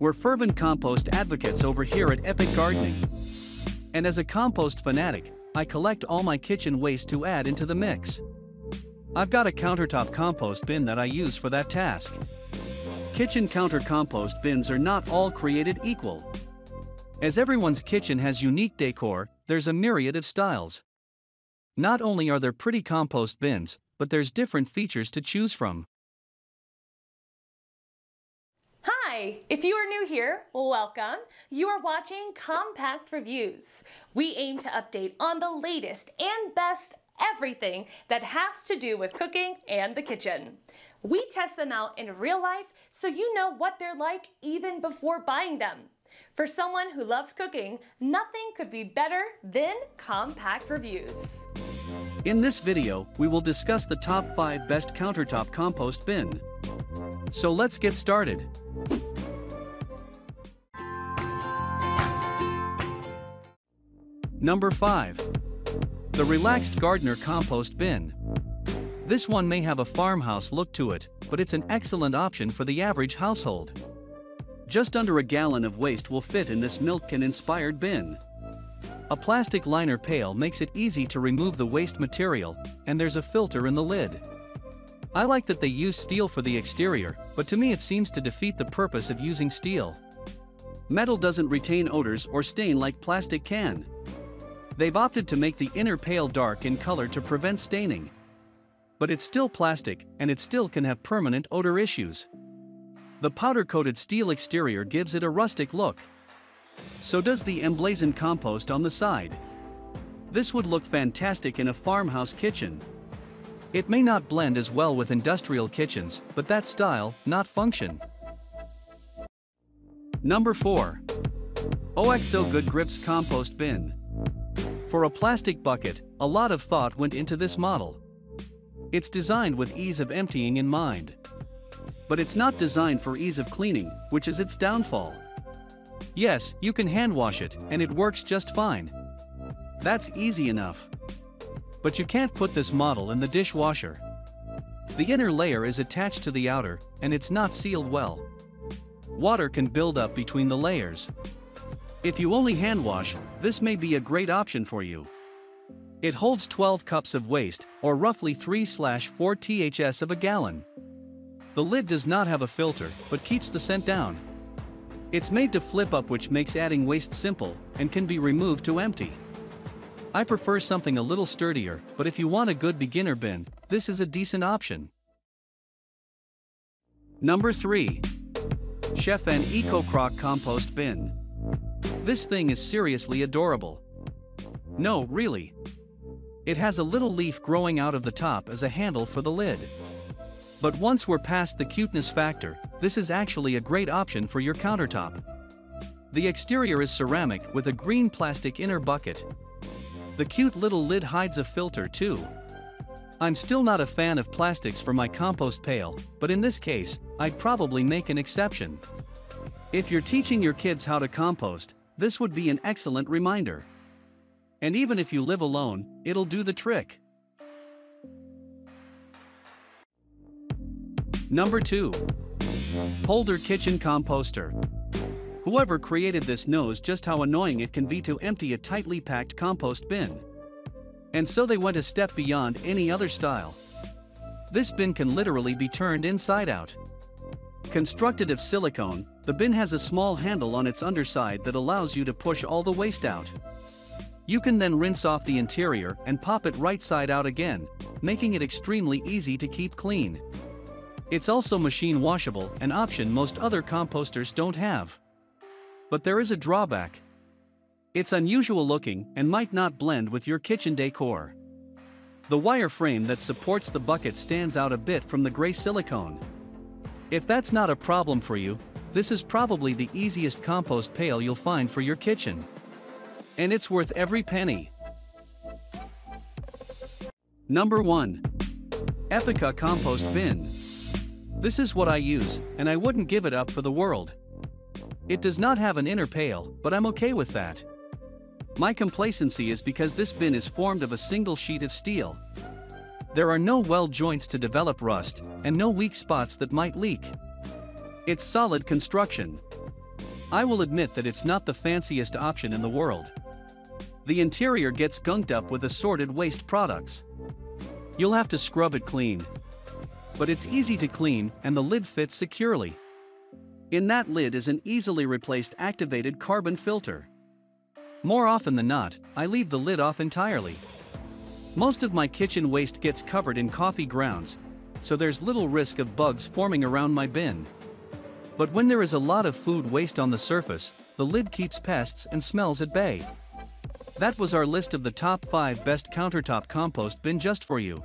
We're fervent compost advocates over here at Epic Gardening. And as a compost fanatic, I collect all my kitchen waste to add into the mix. I've got a countertop compost bin that I use for that task. Kitchen counter compost bins are not all created equal. As everyone's kitchen has unique decor, there's a myriad of styles. Not only are there pretty compost bins, but there's different features to choose from. Hi, if you are new here, welcome. You are watching Compact Reviews. We aim to update on the latest and best everything that has to do with cooking and the kitchen. We test them out in real life so you know what they're like even before buying them. For someone who loves cooking, nothing could be better than Compact Reviews. In this video, we will discuss the top 5 best countertop compost bin. So let's get started. Number 5. The Relaxed Gardener Compost Bin. This one may have a farmhouse look to it, but it's an excellent option for the average household. Just under a gallon of waste will fit in this milk can inspired bin. A plastic liner pail makes it easy to remove the waste material, and there's a filter in the lid. I like that they use steel for the exterior, but to me it seems to defeat the purpose of using steel. Metal doesn't retain odors or stain like plastic can. They've opted to make the inner pail dark in color to prevent staining. But it's still plastic, and it still can have permanent odor issues. The powder-coated steel exterior gives it a rustic look. So does the emblazoned compost on the side. This would look fantastic in a farmhouse kitchen. It may not blend as well with industrial kitchens, but that style, not function. Number 4. OXO Good Grips Compost Bin. For a plastic bucket, a lot of thought went into this model. It's designed with ease of emptying in mind. But it's not designed for ease of cleaning, which is its downfall. Yes, you can hand wash it, and it works just fine. That's easy enough. But you can't put this model in the dishwasher. The inner layer is attached to the outer, and it's not sealed well. Water can build up between the layers. If you only hand wash, this may be a great option for you. It holds 12 cups of waste, or roughly 3-4 THS of a gallon. The lid does not have a filter, but keeps the scent down. It's made to flip up which makes adding waste simple, and can be removed to empty. I prefer something a little sturdier, but if you want a good beginner bin, this is a decent option. Number 3. Chef'n Eco Crock Compost Bin. This thing is seriously adorable. No, really. It has a little leaf growing out of the top as a handle for the lid. But once we're past the cuteness factor, this is actually a great option for your countertop. The exterior is ceramic with a green plastic inner bucket. The cute little lid hides a filter too. I'm still not a fan of plastics for my compost pail, but in this case, I'd probably make an exception. If you're teaching your kids how to compost, this would be an excellent reminder. And even if you live alone, it'll do the trick. Number 2. Polder Kitchen Composter. Whoever created this knows just how annoying it can be to empty a tightly packed compost bin. And so they went a step beyond any other style. This bin can literally be turned inside out. Constructed of silicone, the bin has a small handle on its underside that allows you to push all the waste out. You can then rinse off the interior and pop it right side out again, making it extremely easy to keep clean. It's also machine washable, an option most other composters don't have. But there is a drawback. It's unusual looking and might not blend with your kitchen decor. The wire frame that supports the bucket stands out a bit from the gray silicone. If that's not a problem for you, this is probably the easiest compost pail you'll find for your kitchen. And it's worth every penny. Number 1. Epica Compost Bin. This is what I use, and I wouldn't give it up for the world. It does not have an inner pail, but I'm okay with that. My complacency is because this bin is formed of a single sheet of steel. There are no weld joints to develop rust, and no weak spots that might leak. It's solid construction. I will admit that it's not the fanciest option in the world. The interior gets gunked up with assorted waste products. You'll have to scrub it clean. But it's easy to clean and the lid fits securely. In that lid is an easily replaced activated carbon filter. More often than not, I leave the lid off entirely. Most of my kitchen waste gets covered in coffee grounds, so there's little risk of bugs forming around my bin. But when there is a lot of food waste on the surface, the lid keeps pests and smells at bay. That was our list of the top 5 best countertop compost bin just for you.